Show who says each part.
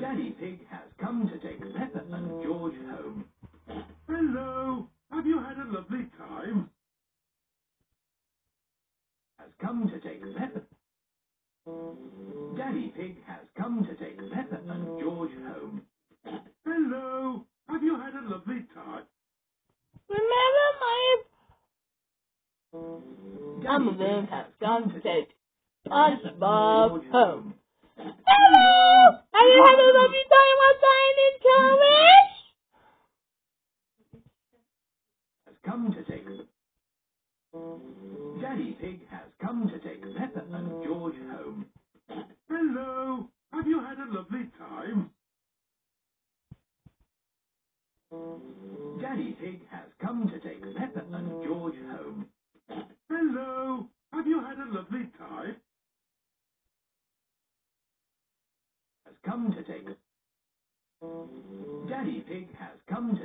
Speaker 1: Daddy Pig has come to take Peppa and George home.
Speaker 2: Hello. Have you had a lovely time?
Speaker 1: Has come to take Peppa. Daddy Pig has come to take Peppa and George home.
Speaker 2: Hello. Have you had a lovely time?
Speaker 3: Remember my
Speaker 1: Daddy
Speaker 3: Amazon
Speaker 1: Pig
Speaker 3: has
Speaker 1: has
Speaker 3: come to take SpongeBob
Speaker 1: George
Speaker 3: home. Hello! Have you had a lovely time outside in college?
Speaker 1: Has come to take. Daddy Pig has come to take Peppa and George home.
Speaker 2: Hello. Have you had a lovely time?
Speaker 1: Daddy Pig has come to take Peppa and George home.
Speaker 2: Hello. Have you had a lovely time?
Speaker 1: Has come to take. Daddy Pig has come to